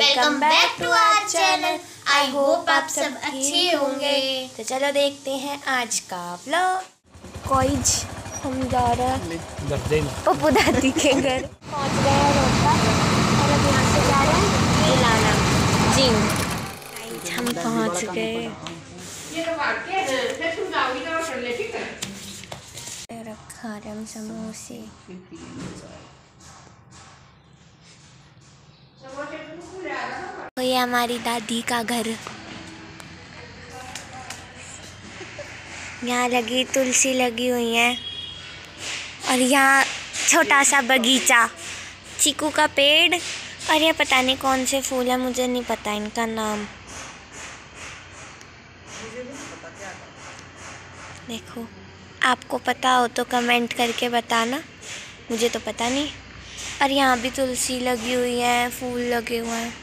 Welcome back to our channel I hope आप सब अच्छे होंगे। तो चलो देखते हैं आज का व्लॉग कोइज हम जा रहे हैं। पप्पू दादी के घर। पहुँच गए हैं रोड पर। और अब यहाँ से जा रहे हैं जिम Guys, हम पहुँच गए। रखा रहे हम समोसे। तो ये हमारी दादी का घर। यहाँ लगी, तुलसी लगी हुई है। और यहाँ छोटा सा बगीचा। चीकू का पेड़। और ये पता नहीं कौन से फूल है, मुझे नहीं पता इनका नाम। देखो, आपको पता हो तो कमेंट करके बताना। मुझे तो पता नहीं। और यहाँ भी तुलसी लगी हुई है, फूल लगे हुए हैं।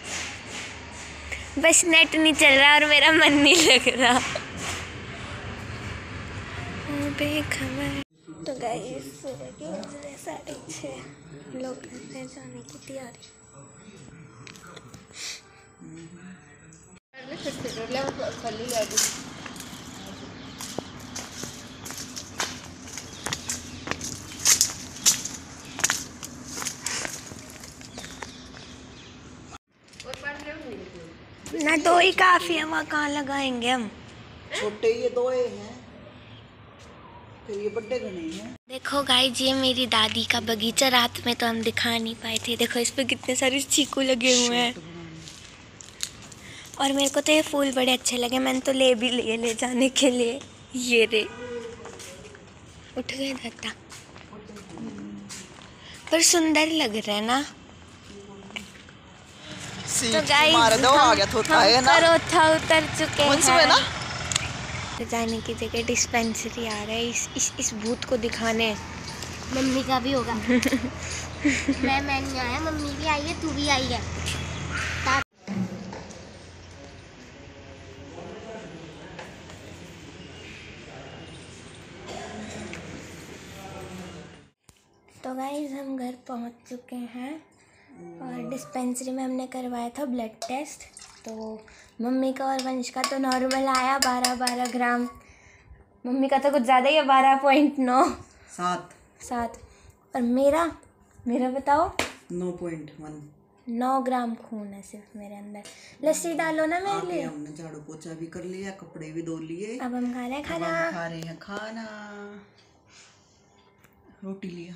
बस नेट नहीं चल रहा और मेरा मन नहीं लग रहा। तो के साढ़े छः। लोग जाने की तैयारी। ना दो ही काफ़ी है वहाँ कहाँ लगाएँगे हम? छोटे ये दो हैं। फिर ये बड़े घने हैं। देखो गाइस जी मेरी दादी का बगीचा रात में तो हम दिखा नहीं पाए थे। देखो इस पे कितने सारे चीकू लगे हुए हैं। और मेरे को तो ये फूल बड़े अच्छे लगे मैंने तो ले भी लिए ले जाने के लिए। ये रे। उठ गए दादा। पर सुंदर लग रहा है ना। तो गाइस मारे दो आ गया थोड़ा है ना करोथा उतर चुके हैं ना तो जाने की जगह डिस्पेंसरी आ रहा है। इस इस इस भूत को दिखाने। मम्मी का भी होगा। मैं मैं नहीं आया। मम्मी भी आई है तू भी आई है। तो गाइज़ हम घर पहुँच चुके हैं। और डिस्पेंसरी में हमने करवाया था ब्लड टेस्ट तो मम्मी का और वंश का तो नॉर्मल आया बारह बारह ग्राम। मम्मी का तो कुछ ज़्यादा ही है बारह पॉइंट नौ। सात। सात। और मेरा? मेरा बताओ। नौ पॉइंट वन नौ ग्राम खून है सिर्फ़ मेरे अंदर। लस्सी डालो ना मेरे लिए। हमने झाड़ू पोछा भी कर लिया कपड़े भी धो लिए। अब हम खा रहे हैं खाना। खा रहे हैं खाना। रोटी लिया।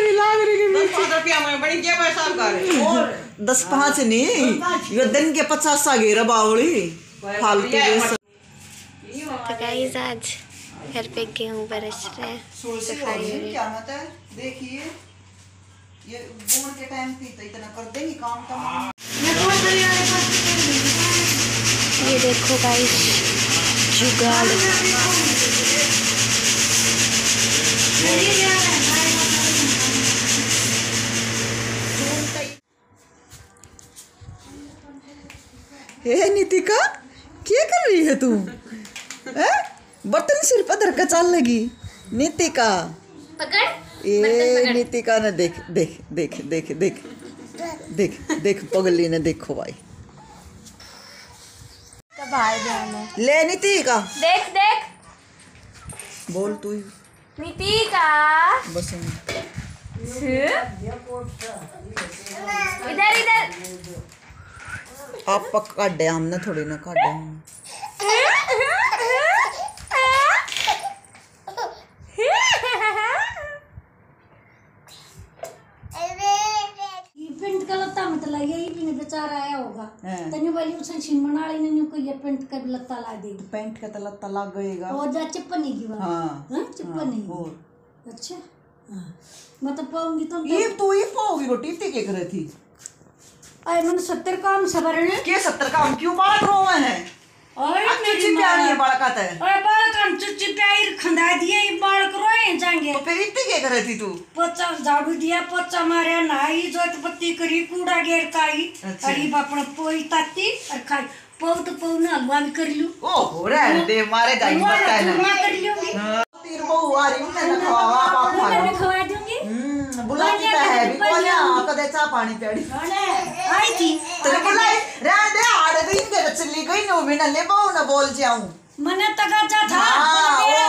दस पाँच नहीं ये दिन के पचास घेरा बावड़ी फालतू तो गाइज़ आज घर पे गेहूँ बरस रहे हैं। देखिए ये के टाइम इतना कर देंगे काम ये देखो गाइस जुगाड़। हे नितिका क्या कर रही है तू? हैं? बटन सिर पर धर के चल लगी। नितिका। पकड़। ए नितिका ने देख देख देख देख देख देख देख पगली ने देखो भाई। ले नितिका। देख देख। बोल तू। नीतिका। बस इधर इधर। हमने थोड़ी ना काटे हम पेंट का लत्ता मत लगे ही भी बेचारा आया होगा। हैं। तनी वाली उसे छिन बना ली नहीं को ये पेंट का भी लत्ता ला देगी पेंट का तला तला गएगा। और जा चिपनी की बात। हाँ। हाँ चिपनी और? अच्छा। हाँ। मैं तो पाऊँगी तो ये तू ही पाओगी रोटी ते के करे थी। अरे मैंने सत्तर काम सबर के सत्तर का हम क्यों बात रो हैं? मेरी चुच्ची प्यारी है माँ बड़का ते बालक हम चुच्ची प्यार खंदा दिए ये बालक रोए जाएँगे। तो फिर इतनी क्या करे थी तू? पोचा झाड़ू दिया पोचा मारे नहाई जोत बत्ती करी कूड़ा गेर काई अच्छा। अरे बापण पोई ताती और खाई। पौ तो पौ ना हलवा भी कर लू ओ हो रहा है दे मारे जाएगी हलवा बताए ना। कर लूँगी तीर बहु आ रही हूँ मैं खवावा पाप खा मैं लो भी खवा दूँगी। हम्म बुलाती तो है भी है पानी प्याड़ी बुलाई रहने दे आड़े दिन के चली गई नो भी ना ले बहु ना बोल जाऊँ. मने तगाचा था मेरा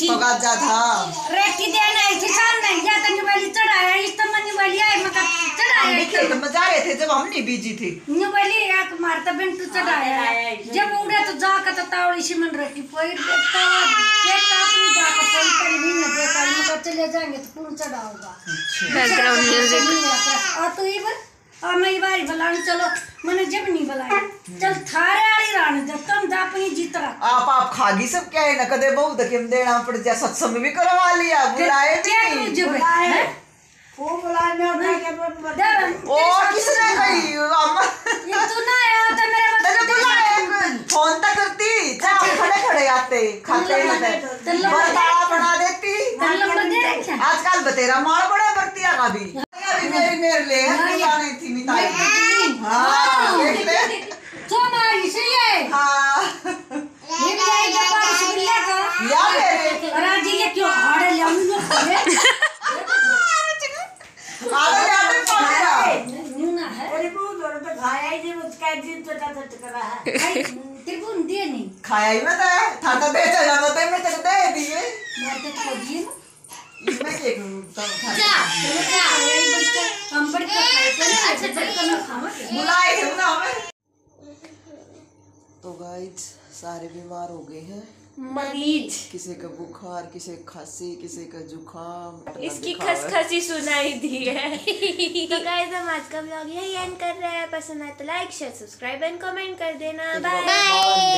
थी. तो रेटी सामने या तनी वाली चढ़ाया इस तमनी वाली आई मका हम चढ़ाया भी खेत में जा रहे थे जब हम नहीं बीजी थे न्यू वाली एक मारता चढ़ाया. जब उड़े तो जाकर तो तावड़ी सी मन रखी देखता भी न देखा मका चले जाएँगे तो बैकग्राउंड म्यूज़िक आ तू ही आ मैं बारी बलाने चलो मैंने जब नहीं बुलाया चल थारे आली रानी जब तुम जा अपनी जीत रहा आप आप खागी सब क्या है ना कदे बहु तक हम देना पड़ जा सत्संग भी करवा लिया बुलाए भी क्या नहीं जब है वो बुलाए मैं उठा के ओ किसने कही अम्मा ये तू ना आया तो मेरे बुलाए फ़ोन तक करती चाप खड़े खड़े आते खाते रहते बरताड़ा बना देती दे क्या आजकल बतेरा मार बड़ा बरतिया का भी मेरी मेरे ले बुलाने थी मिताई हाँ देख ले। तो मारी से ये। हाँ। ये भी आई जब बारिश मिले का या मेरे। और आज ये क्यों हाड़े ले हम लोग जाते पहुँचा न्यू ना है। आई, त्रिभुवन दिए नहीं। खाया ही मत है। था तो चला मत है मैं तेरे दे दिए। मारते को दिए ना। इसमें के तो जा चलो क्या ये बड़का हम बड़का खाए तो ना अच्छा बड़का ना खावा बुलाए थे ना हमें तो गाइज़ सारे बीमार हो गए हैं। मरीज़। किसी का बुखार किसी का खांसी किसी का जुकाम इसकी खस खसी खसखसी सुनाई दी है। तो गाइज़ हम आज का ब्लॉग यही एंड कर रहे हैं। पसंद आए तो like share subscribe and comment कर देना। Bye bye